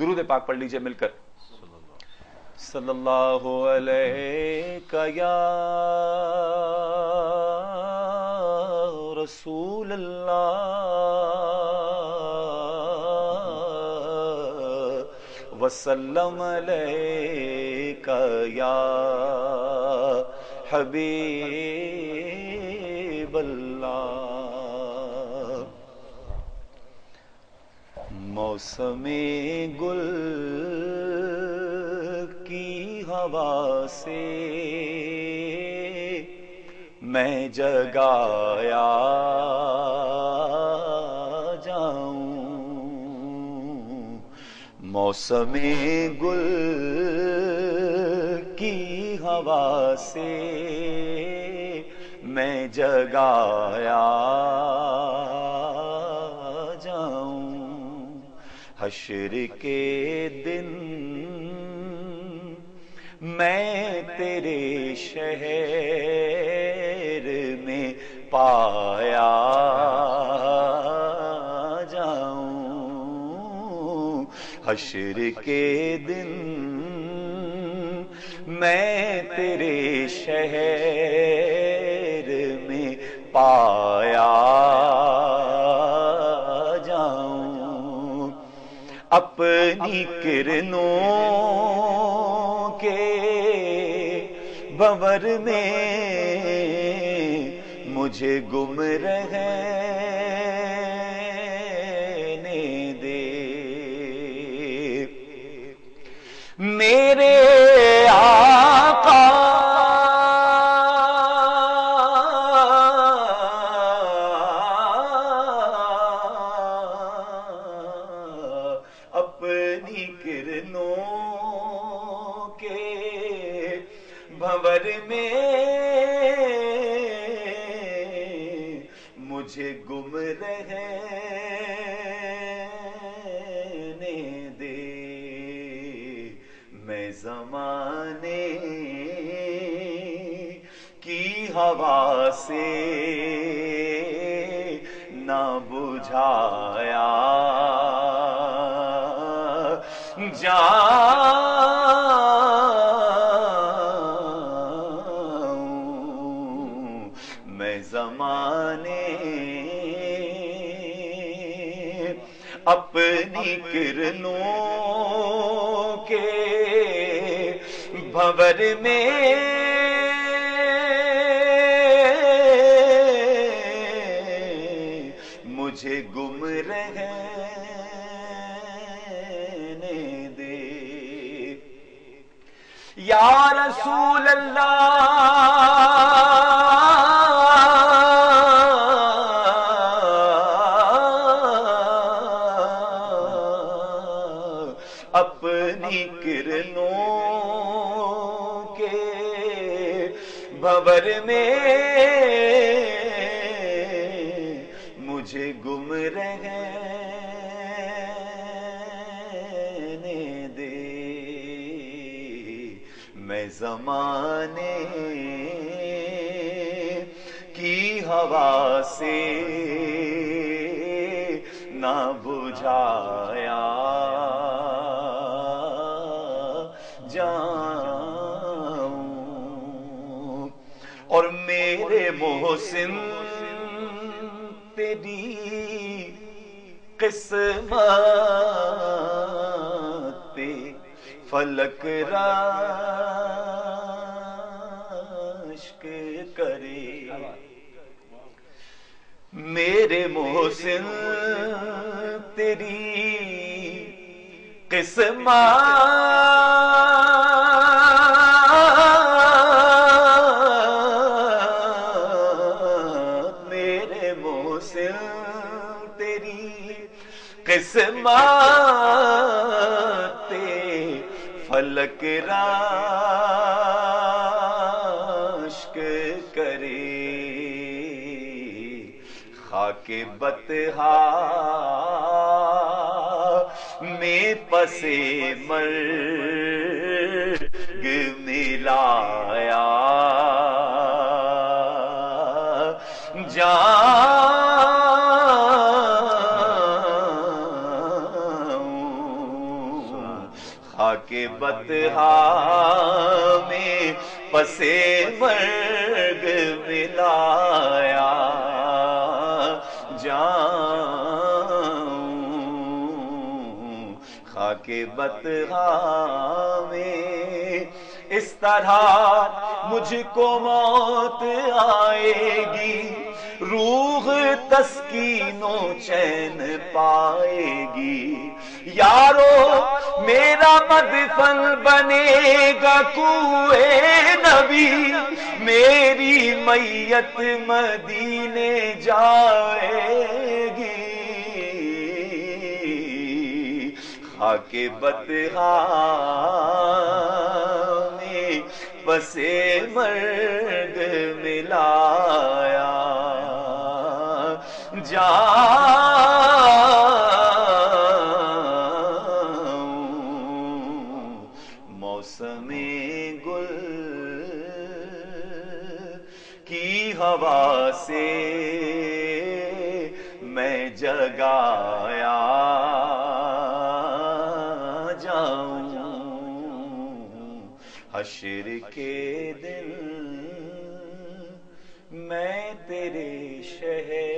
درود پاک پڑھ لیجیے مل کر۔ صلی اللہ علیہ یا رسول اللہ وسلم علیہ یا حبیب موسم گل کی ہوا سے میں جگایا جاؤں۔ موسم گل کی ہوا سے میں جگایا حشر کے دن میں تیرے شہر میں پایا جاؤں۔ حشر کے دن میں تیرے شہر میں پایا اپنی کرنوں کے بور میں مجھے گم رہنے دے۔ میرے بھور میں مجھے گم رہنے دے۔ میں زمانے کی ہوا سے نہ بجھایا۔ جاؤں اپنی کرنوں کے بھور میں مجھے گم رہنے دے۔ یا رسول اللہ بھور میں مجھے گم رہنے دے۔ میں زمانے کی ہوا سے نہ بجھایا۔ محسن تیری قسمت فلک راشک کرے۔ میرے محسن تیری قسمت قسمت فلک راشک کرے خاک بتہا میں پسے مرگ ملایا بتہا میں پسے مرگ ملایا۔ جاؤں خاک بتہا میں اس طرح مجھ کو موت آئے گی روح تسکین و چین پائے گی یارو، میرا مدفن بنے گا کوئے نبی۔ میری میت مدینے جائے گی خاک بتہا بسے مرد ملایا۔ جا موسم گل کی ہوا سے میں جگایا۔ جاؤں حشر کے دن میں تیرے شہر